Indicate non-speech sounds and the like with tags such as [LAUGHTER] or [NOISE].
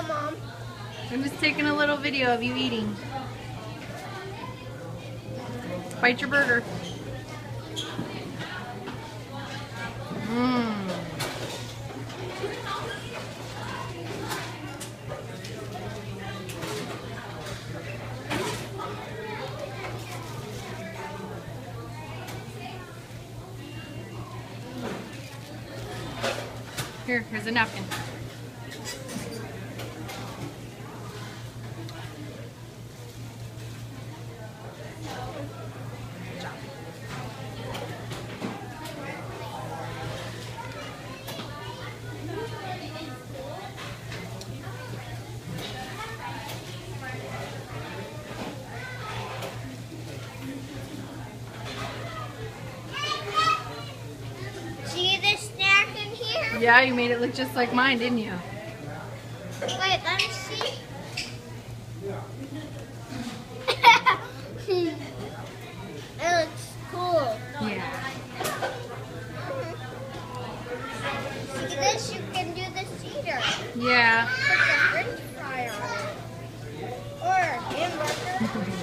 I'm just taking a little video of you eating. Bite your burger. Mmm. Here, here's a napkin. Yeah, you made it look just like mine, didn't you? Wait, let me see. [LAUGHS] it looks cool. Yeah. Look at this, you can do the cedar. Yeah. Put the french on it. Or hamburger. [LAUGHS]